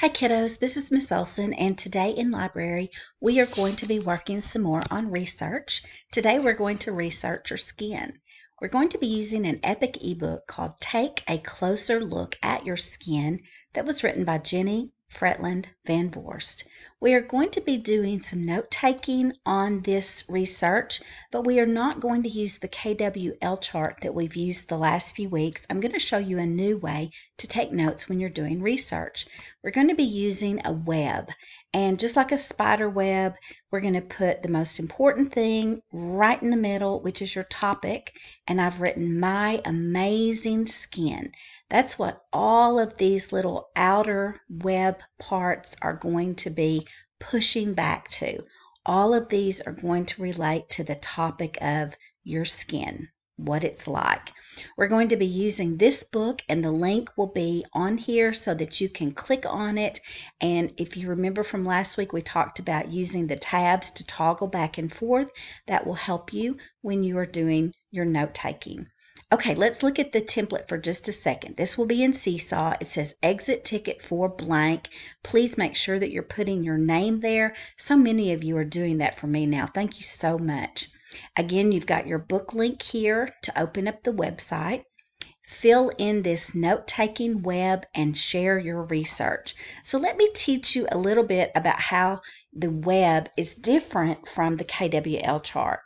Hi kiddos, this is Miss Olson and today in library we are going to be working some more on research. Today we're going to research your skin. We're going to be using an epic ebook called Take a Closer Look at Your Skin that was written by Jenny Fretland Van Voorst. We are going to be doing some note taking on this research, but we are not going to use the KWL chart that we've used the last few weeks. I'm going to show you a new way to take notes when you're doing research. We're going to be using a web, and just like a spider web, we're going to put the most important thing right in the middle, which is your topic, and I've written my amazing skin. That's what all of these little outer web parts are going to be pushing back to. All of these are going to relate to the topic of your skin, what it's like. We're going to be using this book, and the link will be on here so that you can click on it. And if you remember from last week, we talked about using the tabs to toggle back and forth. That will help you when you are doing your note taking. Okay, let's look at the template for just a second. This will be in Seesaw. It says exit ticket for blank. Please make sure that you're putting your name there. So many of you are doing that for me now. Thank you so much. Again, you've got your book link here to open up the website. Fill in this note taking web and share your research. So, let me teach you a little bit about how the web is different from the KWL chart.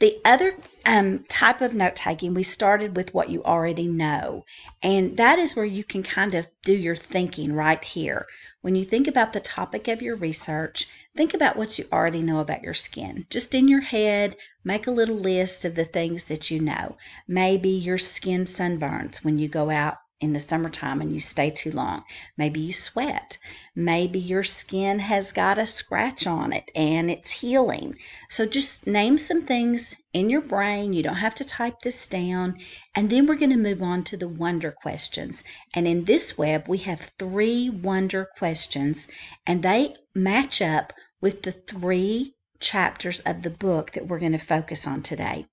The other um, type of note taking, we started with what you already know. And that is where you can kind of do your thinking right here. When you think about the topic of your research, think about what you already know about your skin. Just in your head, make a little list of the things that you know. Maybe your skin sunburns when you go out in the summertime and you stay too long. Maybe you sweat. Maybe your skin has got a scratch on it and it's healing. So just name some things in your brain. You don't have to type this down. And then we're going to move on to the wonder questions. And in this web, we have three wonder questions and they match up with the three chapters of the book that we're going to focus on today.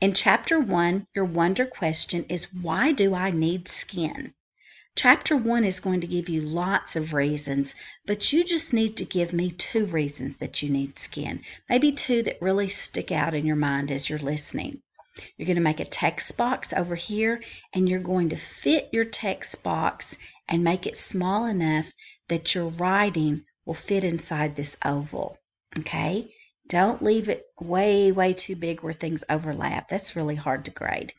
In chapter one, your wonder question is why do I need skin? Chapter one is going to give you lots of reasons, but you just need to give me two reasons that you need skin. Maybe two that really stick out in your mind as you're listening. You're going to make a text box over here and you're going to fit your text box and make it small enough that your writing will fit inside this oval. Okay? Don't leave it way, way too big where things overlap. That's really hard to grade.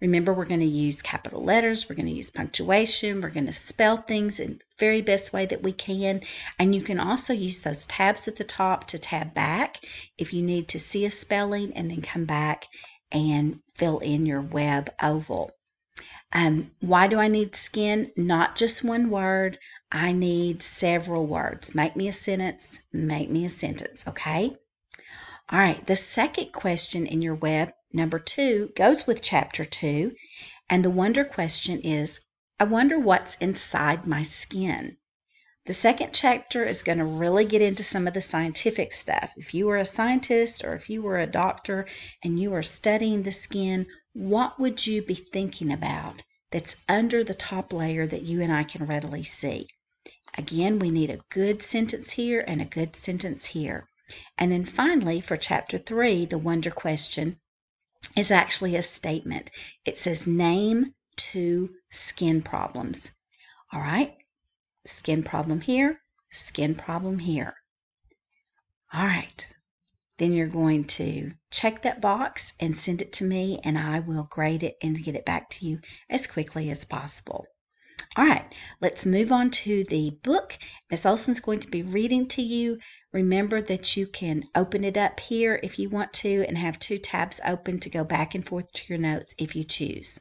Remember, we're going to use capital letters, we're going to use punctuation, we're going to spell things in the very best way that we can. And you can also use those tabs at the top to tab back if you need to see a spelling and then come back and fill in your web oval. Um, why do I need skin? Not just one word. I need several words. Make me a sentence, make me a sentence, okay? All right, the second question in your web, number two, goes with chapter two. And the wonder question is I wonder what's inside my skin. The second chapter is going to really get into some of the scientific stuff. If you were a scientist or if you were a doctor and you are studying the skin, what would you be thinking about that's under the top layer that you and I can readily see? Again, we need a good sentence here and a good sentence here. And then finally, for chapter three, the wonder question is actually a statement. It says, Name two skin problems. All right, skin problem here, skin problem here. All right, then you're going to check that box and send it to me, and I will grade it and get it back to you as quickly as possible. All right, let's move on to the book. Miss Olson's going to be reading to you Remember that you can open it up here if you want to and have two tabs open to go back and forth to your notes if you choose.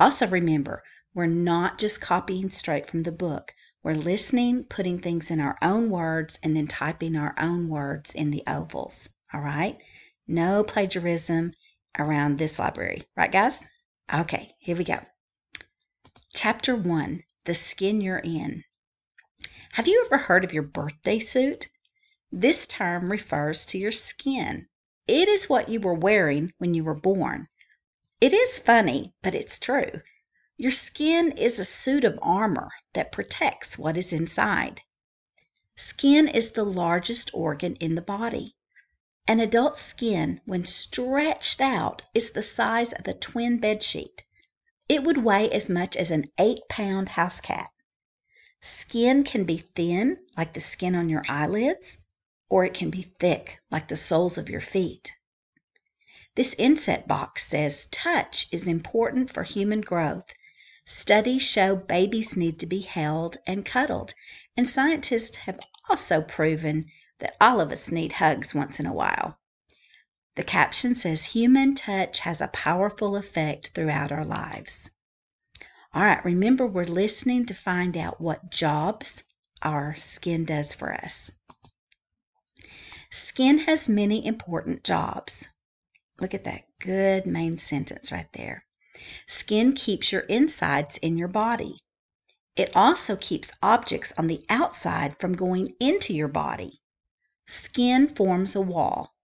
Also, remember, we're not just copying straight from the book. We're listening, putting things in our own words, and then typing our own words in the ovals. All right? No plagiarism around this library. Right, guys? Okay, here we go. Chapter 1 The Skin You're In. Have you ever heard of your birthday suit? This term refers to your skin. It is what you were wearing when you were born. It is funny, but it's true. Your skin is a suit of armor that protects what is inside. Skin is the largest organ in the body. An adult skin, when stretched out, is the size of a twin bed sheet. It would weigh as much as an eight pound house cat. Skin can be thin, like the skin on your eyelids, or it can be thick, like the soles of your feet. This inset box says touch is important for human growth. Studies show babies need to be held and cuddled, and scientists have also proven that all of us need hugs once in a while. The caption says human touch has a powerful effect throughout our lives. All right, remember we're listening to find out what jobs our skin does for us. Skin has many important jobs. Look at that good main sentence right there. Skin keeps your insides in your body. It also keeps objects on the outside from going into your body. Skin forms a wall.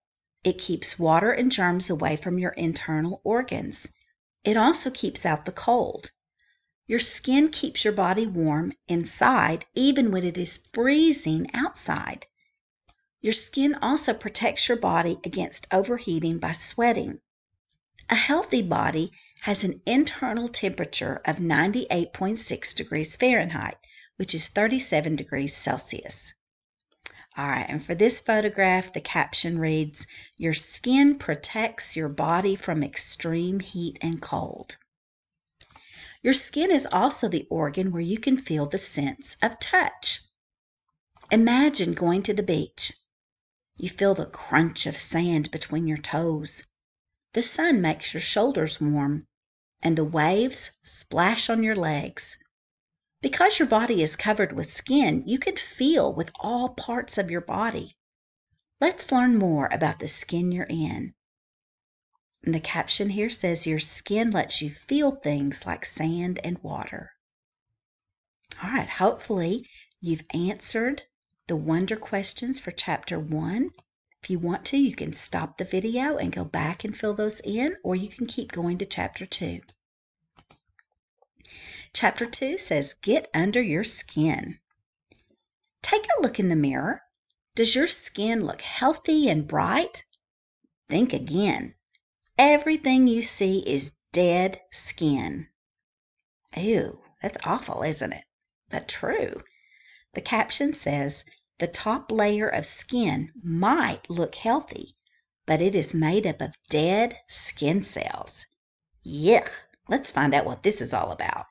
It keeps water and germs away from your internal organs. It also keeps out the cold. Your skin keeps your body warm inside even when it is freezing outside. Your skin also protects your body against overheating by sweating. A healthy body has an internal temperature of 98.6 degrees Fahrenheit, which is 37 degrees Celsius. All right, and for this photograph, the caption reads Your skin protects your body from extreme heat and cold. Your skin is also the organ where you can feel the sense of touch. Imagine going to the beach. You feel the crunch of sand between your toes. The sun makes your shoulders warm, and the waves splash on your legs. Because your body is covered with skin, you can feel with all parts of your body. Let's learn more about the skin you're in. And the caption here says your skin lets you feel things like sand and water. All right, hopefully you've answered the wonder questions for chapter one. If you want to, you can stop the video and go back and fill those in, or you can keep going to chapter two. Chapter two says, Get under your skin. Take a look in the mirror. Does your skin look healthy and bright? Think again. Everything you see is dead skin. Ew, that's awful, isn't it? But true. The caption says the top layer of skin might look healthy, but it is made up of dead skin cells. Yuck! Let's find out what this is all about.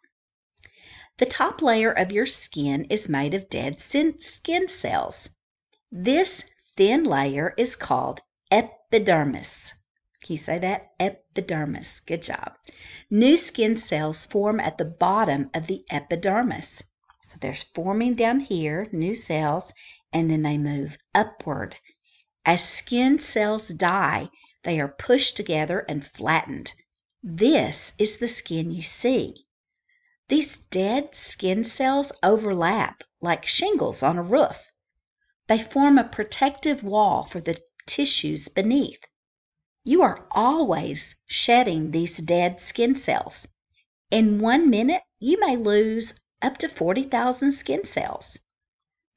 The top layer of your skin is made of dead skin cells. This thin layer is called epidermis. Can you say that? Epidermis. Good job. New skin cells form at the bottom of the epidermis. So they're forming down here, new cells, and then they move upward. As skin cells die, they are pushed together and flattened. This is the skin you see. These dead skin cells overlap like shingles on a roof. They form a protective wall for the tissues beneath. You are always shedding these dead skin cells. In one minute, you may lose up to 40,000 skin cells.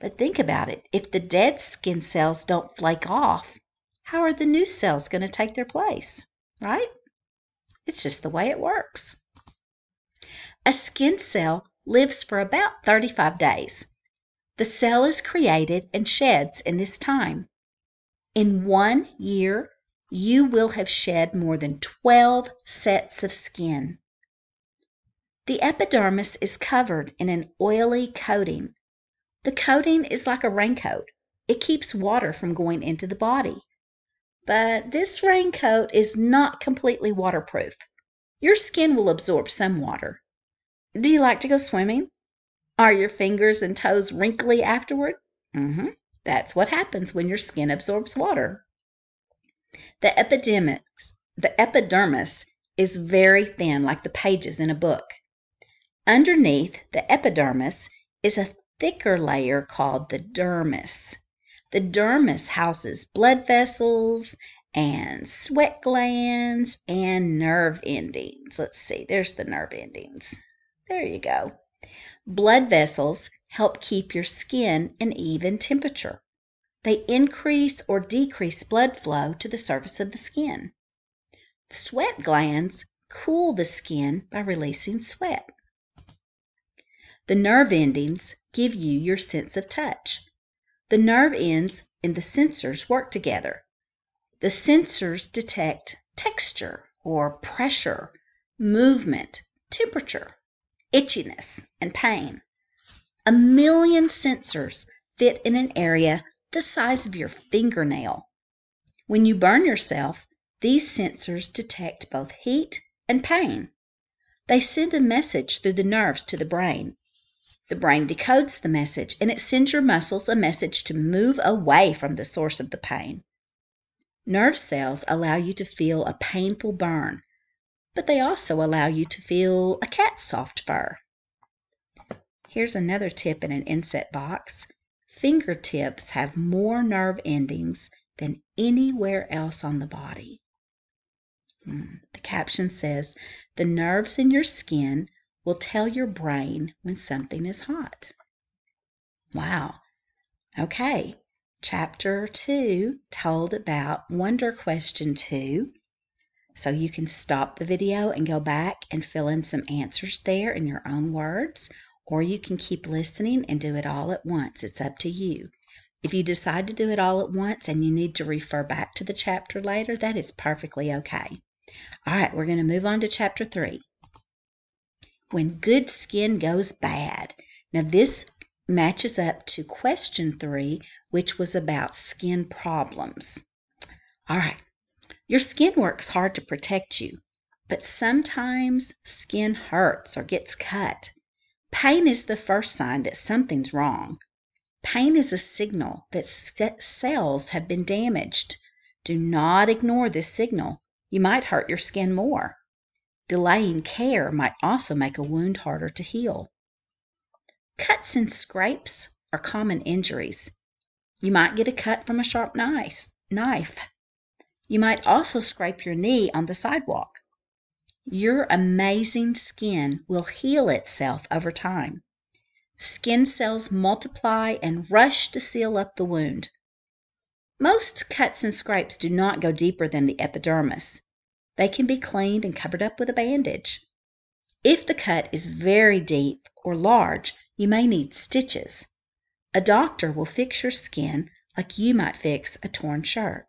But think about it if the dead skin cells don't flake off, how are the new cells going to take their place? Right? It's just the way it works. A skin cell lives for about 35 days. The cell is created and sheds in this time. In one year, you will have shed more than 12 sets of skin. The epidermis is covered in an oily coating. The coating is like a raincoat. It keeps water from going into the body. But this raincoat is not completely waterproof. Your skin will absorb some water. Do you like to go swimming? Are your fingers and toes wrinkly afterward? Mm-hmm. That's what happens when your skin absorbs water. The epidermis, the epidermis is very thin, like the pages in a book. Underneath the epidermis is a thicker layer called the dermis. The dermis houses blood vessels and sweat glands and nerve endings. Let's see, there's the nerve endings. There you go. Blood vessels help keep your skin an even temperature. They increase or decrease blood flow to the surface of the skin. Sweat glands cool the skin by releasing sweat. The nerve endings give you your sense of touch. The nerve ends and the sensors work together. The sensors detect texture or pressure, movement, temperature, itchiness, and pain. A million sensors fit in an area the size of your fingernail. When you burn yourself, these sensors detect both heat and pain. They send a message through the nerves to the brain. The brain decodes the message and it sends your muscles a message to move away from the source of the pain. Nerve cells allow you to feel a painful burn, but they also allow you to feel a cat's soft fur. Here's another tip in an inset box. Fingertips have more nerve endings than anywhere else on the body. Hmm, the caption says, The nerves in your skin will tell your brain when something is hot. Wow. Okay. Chapter 2 told about Wonder Question 2. So you can stop the video and go back and fill in some answers there in your own words, or you can keep listening and do it all at once. It's up to you. If you decide to do it all at once and you need to refer back to the chapter later, that is perfectly okay. All right, we're going to move on to chapter 3 when good skin goes bad. Now, this matches up to question three, which was about skin problems. All right, your skin works hard to protect you, but sometimes skin hurts or gets cut. Pain is the first sign that something's wrong. Pain is a signal that cells have been damaged. Do not ignore this signal. You might hurt your skin more. Delaying care might also make a wound harder to heal. Cuts and scrapes are common injuries. You might get a cut from a sharp knife. knife. You might also scrape your knee on the sidewalk. Your amazing skin will heal itself over time. Skin cells multiply and rush to seal up the wound. Most cuts and scrapes do not go deeper than the epidermis. They can be cleaned and covered up with a bandage. If the cut is very deep or large, you may need stitches. A doctor will fix your skin like you might fix a torn shirt.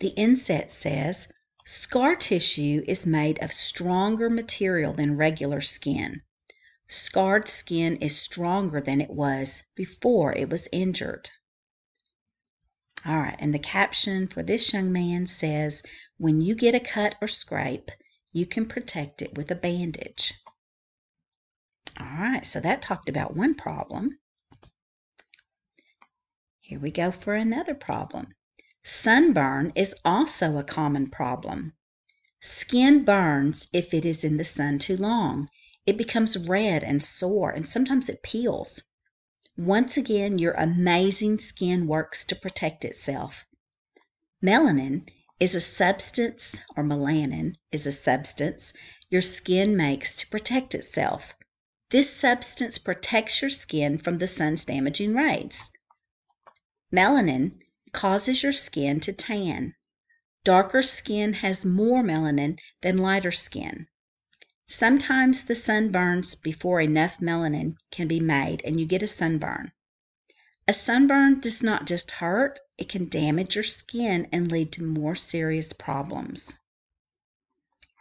The inset says scar tissue is made of stronger material than regular skin. Scarred skin is stronger than it was before it was injured. All right, and the caption for this young man says when you get a cut or scrape, you can protect it with a bandage. All right, so that talked about one problem. Here we go for another problem. Sunburn is also a common problem. Skin burns if it is in the sun too long. It becomes red and sore, and sometimes it peels. Once again, your amazing skin works to protect itself. Melanin is a substance, or melanin is a substance your skin makes to protect itself. This substance protects your skin from the sun's damaging rays. Melanin causes your skin to tan. Darker skin has more melanin than lighter skin. Sometimes the sun burns before enough melanin can be made and you get a sunburn. A sunburn does not just hurt, it can damage your skin and lead to more serious problems.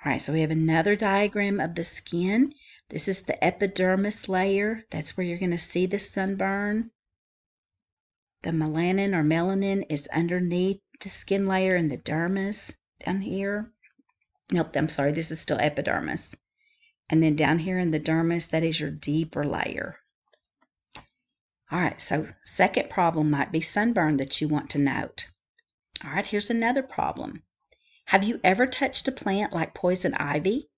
All right, so we have another diagram of the skin. This is the epidermis layer. That's where you're going to see the sunburn. The melanin or melanin is underneath the skin layer in the dermis down here. Nope, I'm sorry, this is still epidermis. And then down here in the dermis, that is your deeper layer. All right, so second problem might be sunburn that you want to note. All right, here's another problem. Have you ever touched a plant like poison ivy?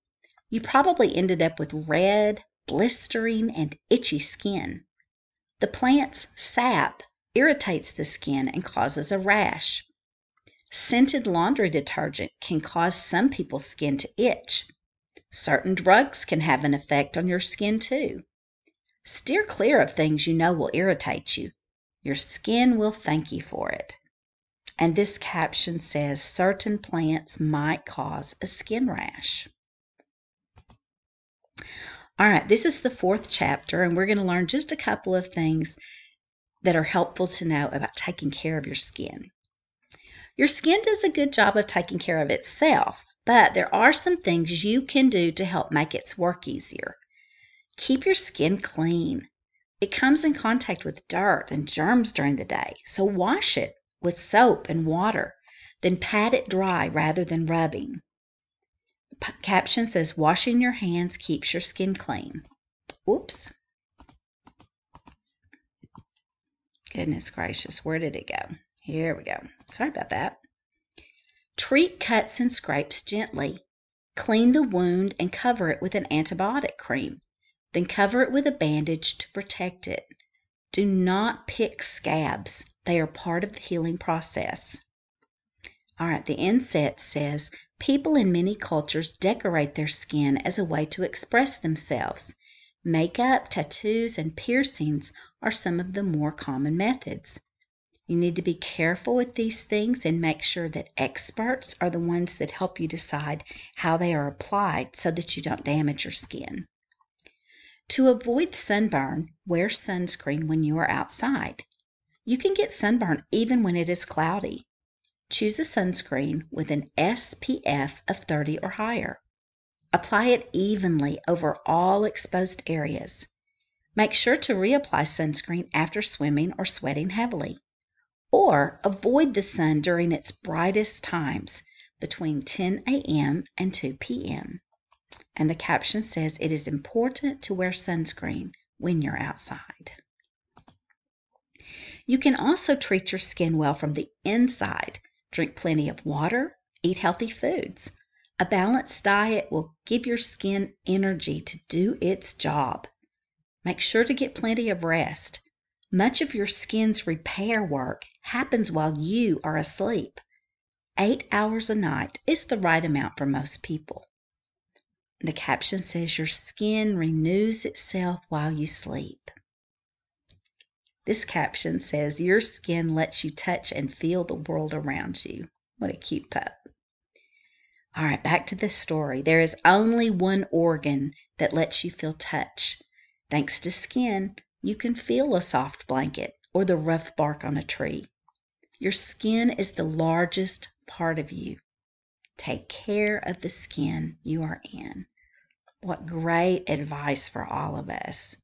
You probably ended up with red, blistering, and itchy skin. The plant's sap irritates the skin and causes a rash. Scented laundry detergent can cause some people's skin to itch. Certain drugs can have an effect on your skin too. Steer clear of things you know will irritate you. Your skin will thank you for it. And this caption says certain plants might cause a skin rash. All right, this is the fourth chapter, and we're going to learn just a couple of things that are helpful to know about taking care of your skin. Your skin does a good job of taking care of itself, but there are some things you can do to help make its work easier. Keep your skin clean. It comes in contact with dirt and germs during the day, so wash it with soap and water, then pat it dry rather than rubbing. The caption says, Washing your hands keeps your skin clean. Whoops. Goodness gracious, where did it go? Here we go. Sorry about that. Treat cuts and scrapes gently. Clean the wound and cover it with an antibiotic cream. Then cover it with a bandage to protect it. Do not pick scabs, they are part of the healing process. All right, the inset says people in many cultures decorate their skin as a way to express themselves. Makeup, tattoos, and piercings are some of the more common methods. You need to be careful with these things and make sure that experts are the ones that help you decide how they are applied so that you don't damage your skin. To avoid sunburn, wear sunscreen when you are outside. You can get sunburn even when it is cloudy. Choose a sunscreen with an SPF of 30 or higher. Apply it evenly over all exposed areas. Make sure to reapply sunscreen after swimming or sweating heavily or avoid the sun during its brightest times between 10 a.m. and 2 p.m. And the caption says it is important to wear sunscreen when you're outside. You can also treat your skin well from the inside. Drink plenty of water, eat healthy foods. A balanced diet will give your skin energy to do its job. Make sure to get plenty of rest. Much of your skin's repair work happens while you are asleep. Eight hours a night is the right amount for most people. The caption says your skin renews itself while you sleep. This caption says your skin lets you touch and feel the world around you. What a cute pup. All right, back to the story. There is only one organ that lets you feel touch. Thanks to skin, you can feel a soft blanket or the rough bark on a tree. Your skin is the largest part of you. Take care of the skin you are in. What great advice for all of us.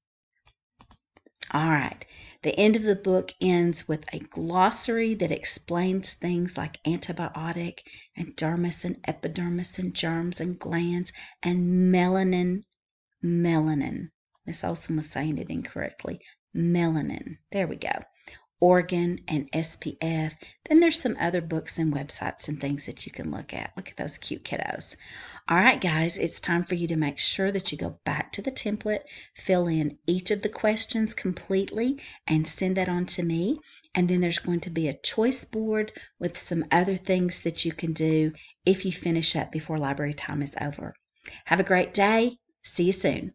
All right. The end of the book ends with a glossary that explains things like antibiotic and dermis and epidermis and germs and glands and melanin. Melanin. Miss Olson was saying it incorrectly. Melanin. There we go. Organ and SPF. Then there's some other books and websites and things that you can look at. Look at those cute kiddos. All right, guys, it's time for you to make sure that you go back to the template, fill in each of the questions completely, and send that on to me. And then there's going to be a choice board with some other things that you can do if you finish up before library time is over. Have a great day. See you soon.